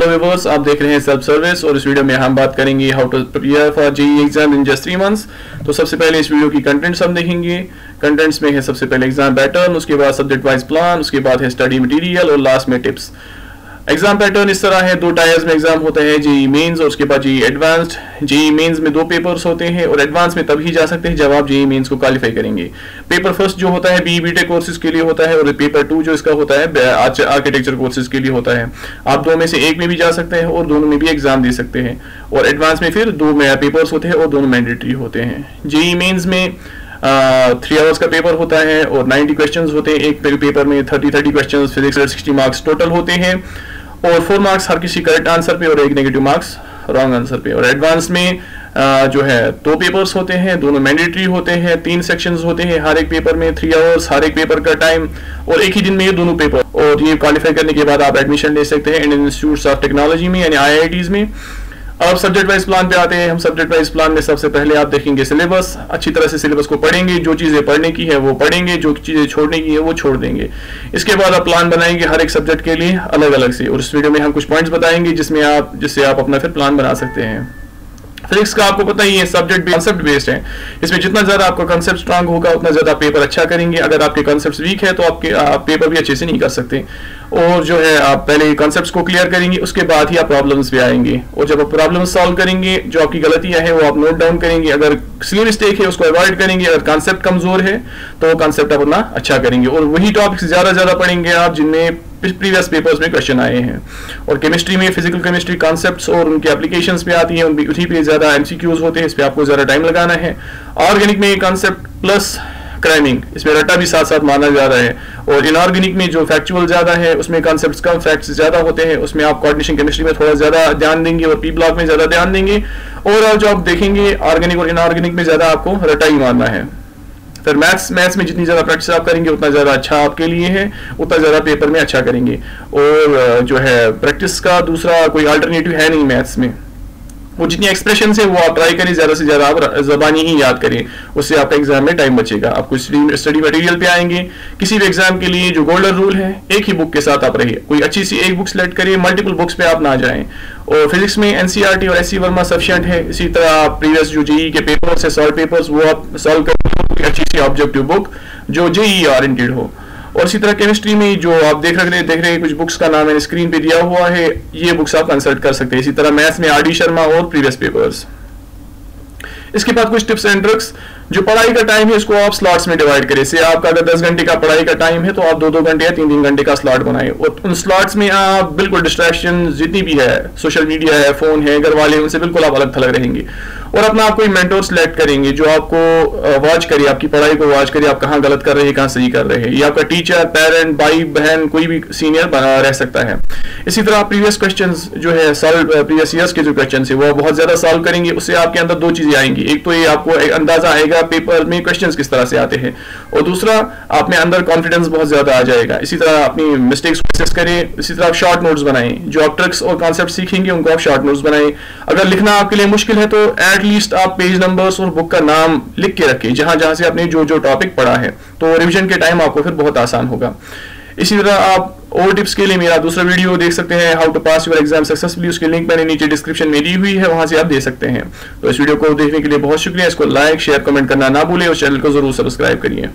Hello viewers आप देख रहे हैं सेल्फ सर्विस और इस वीडियो में हम बात करेंगे how to prepare for JEE exam in just three months तो सबसे पहले इस वीडियो की कंटेंट्स हम देखेंगे। कंटेंट्स में है सबसे पहले एग्ज़ाम पैटर्न उसके बाद सब्जेक्ट वाइज प्लान उसके बाद है स्टडी मटेरियल और लास्ट में टिप्स एग्ज़ाम पैटर्न इस तरह है, दो टायर्स में एग्ज़ाम होता है जेई मेंस और उसके बाद जेई एडवांस्ड जेई मेंस में दो पेपर्स होते हैं और एडवांस में तभी जा सकते हैं जब आप जेई मेंस को क्वालिफाई करेंगे. पेपर फ़र्स्ट जो होता है बी बीटेक कोर्सेज के लिए होता है और पेपर टू जो इसका होता है आर्किटेक्चर कोर्सेज के लिए होता है. आप दो में से एक में भी जा सकते हैं और दोनों में भी एग्ज़ाम दे सकते हैं. और एडवांस में फिर दो पेपर्स होते हैं और दोनों मैंडेटरी होते हैं. जेई मेन्स में थ्री आवर्स का पेपर होता है और 90 क्वेश्चंस होते हैं. एक पेपर में 30 30 क्वेश्चंस फिजिक्स 60 मार्क्स टोटल होते हैं. और फोर मार्क्स हर किसी करेक्ट आंसर पे और एक नेगेटिव मार्क्स रॉन्ग आंसर पे। और एडवांस में जो है, दो पेपर्स होते हैं, दोनों मैंडेटरी होते हैं, तीन सेक्शंस होते हैं, हर एक पेपर में थ्री आवर्स हर एक पेपर का टाइम और एक ही दिन में ये दोनों पेपर और ये क्वालिफाई करने के बाद आप एडमिशन ले सकते हैं इंडियन इंस्टीट्यूट ऑफ़ टेक्नोलॉजी में, यानी आई में। अब सब्जेक्ट वाइज प्लान पे आते हैं। हम सब्जेक्ट वाइज प्लान में सबसे पहले आप देखेंगे सिलेबस अच्छी तरह से सिलेबस को पढ़ेंगे। जो चीज़ें पढ़ने की है, वो पढ़ेंगे। जो चीज़ें छोड़ने की है, वो छोड़ देंगे। इसके बाद आप प्लान बनाएँगे हर एक सब्जेक्ट के लिए अलग अलग से। और इस वीडियो में हम कुछ पॉइंट्स बताएँगे, जिसमें आप, जिससे आप अपना फिर प्लान बना सकते हैं। फिजिक्स का आपको पता ही है सब्जेक्ट कॉन्सेप्ट बेस्ड है। इसमें जितना ज़्यादा आपका कॉन्सेप्ट स्ट्रांग होगा, उतना ज़्यादा पेपर अच्छा करेंगे। अगर आपके कॉन्सेप्ट वीक है तो आपके आप पेपर भी अच्छे से नहीं कर सकते। और जो है, आप पहले कॉन्सेप्ट को क्लियर करेंगे, उसके बाद ही आप प्रॉब्लम्स पे आएँगे। और जब आप प्रॉब्लम सॉल्व करेंगे, जो आपकी गलतियाँ हैं, वो आप नोट डाउन करेंगे। अगर सिली मिस्टेक है, उसको अवॉइड करेंगे। अगर कॉन्सेप्ट कमज़ोर है तो वो कॉन्सेप्ट आप अपना अच्छा करेंगे। और वही टॉपिक्स ज़्यादा ज़्यादा पढ़ेंगे आप, जिनमें प्रीवियस पेपर्स में क्वेश्चन आए हैं। और केमिस्ट्री में फ़िज़िकल केमिस्ट्री कॉन्सेप्ट्स और उनके एप्लीकेशन पे आती हैं उसी पे ज़्यादा एमसीक्यूज होते हैं, इस पर आपको ज़्यादा टाइम लगाना है। ऑर्गेनिक में कॉन्सेप्ट प्लस क्राइमिंग इसमें रटा भी साथ साथ माना जा रहा है। और इनऑर्गेनिक में जो फैक्चुअल ज़्यादा है, उसमें कॉन्सेप्ट कम फैक्ट्स ज़्यादा होते हैं, उसमें आप कोऑर्डिनेशन केमिस्ट्री में थोड़ा ज़्यादा ध्यान देंगे और पी ब्लॉक में ज़्यादा ध्यान देंगे। ओवरऑल जो आप देखेंगे ऑर्गेनिक और इनऑर्गेनिक में ज़्यादा आपको रटा ही मारना है। फिर मैथ्स मैथ्स में जितनी ज़्यादा प्रैक्टिस आप करेंगे, उतना ज़्यादा अच्छा आपके लिए है, उतना ज़्यादा पेपर में अच्छा करेंगे। और जो है प्रैक्टिस का दूसरा कोई अल्टरनेटिव है नहीं मैथ्स में। वो जितनी एक्सप्रेशन है, वो आप ट्राई करें, ज़्यादा से ज़्यादा आप जबानी ही याद करें। उससे आपका एग्ज़ाम में टाइम बचेगा। आप आपको स्टडी मटेरियल पे आएँगे, किसी भी एग्ज़ाम के लिए जो गोल्डन रूल है, एक ही बुक के साथ आप रहिए। कोई अच्छी सी एक बुक सेलेक्ट करिए मल्टीपल बुक्स पे आप ना जाएँ। और फिजिक्स में एनसीईआरटी और एससी वर्मा सफिशियंट है। इसी तरह प्रीवियस जो जेई के पेपर्स है सॉल्व पेपर्स वो आप सॉल्व करें अच्छी सी ऑब्जेक्टिव बुक जो जेई ओरिएंटेड हो। और इसी तरह केमिस्ट्री में जो आप देख रहे देख रहे हैं, कुछ बुक्स का नाम मैंने स्क्रीन पे दिया हुआ है, ये बुक्स आप कंसल्ट कर सकते हैं। इसी तरह मैथ्स में आर डी शर्मा और प्रीवियस पेपर्स इसके बाद कुछ टिप्स एंड ट्रिक्स जो पढ़ाई का टाइम है, इसको आप स्लॉट्स में डिवाइड करें। से आपका अगर 10 घंटे का पढ़ाई का टाइम है तो आप दो दो घंटे या तीन तीन घंटे का स्लॉट बनाएँ। और उन स्लॉट्स में आप बिल्कुल डिस्ट्रैक्शन जितनी भी है सोशल मीडिया है फ़ोन है, घर वाले उनसे बिल्कुल आप अलग थलग रहेंगे। और अपना आप कोई मेंटोर सिलेक्ट करेंगे, जो आपको वॉच करे, आपकी पढ़ाई को वॉच करे, आप कहाँ गलत कर रहे हैं, कहाँ सही कर रहे हैं। या आपका टीचर पेरेंट भाई, बहन, कोई भी सीनियर रह सकता है। इसी तरह प्रीवियस क्वेश्चन जो है सॉल्व प्रीवियस ईयर्स के जो क्वेश्चन है, वो बहुत ज़्यादा सॉल्व करेंगे, उससे आपके अंदर दो चीज़ें आएँगी। एक तो ये आपको एक अंदाज़ा आएगा, पेपर में क्वेश्चन किस तरह से आते हैं। और दूसरा आप में अंदर कॉन्फिडेंस बहुत ज़्यादा आ जाएगा। इसी तरह अपनी मिस्टेक्स प्रोसेस करें, इसी तरह आप शॉर्ट नोट्स बनाएँ। जो आप ट्रिक्स और कॉन्सेप्ट सीखेंगे, उनको आप शॉर्ट नोट्स बनाएँ। अगर लिखना आपके लिए मुश्किल है तो एटलीस्ट आप पेज नंबर्स और बुक का नाम लिख के रखें। जहाँ जहाँ से आपने जो जो टॉपिक पढ़ा है। तो रिविजन के टाइम आपको फिर बहुत आसान होगा। इसी तरह आप और टिप्स के लिए मेरा दूसरा वीडियो देख सकते हैं how to pass your exam successfully उसकी लिंक मैंने नीचे डिस्क्रिप्शन में दी हुई है, वहाँ से आप दे सकते हैं। तो इस वीडियो को देखने के लिए बहुत शुक्रिया, इसको लाइक शेयर कमेंट करना ना भूलें और चैनल को ज़रूर सब्सक्राइब करिए।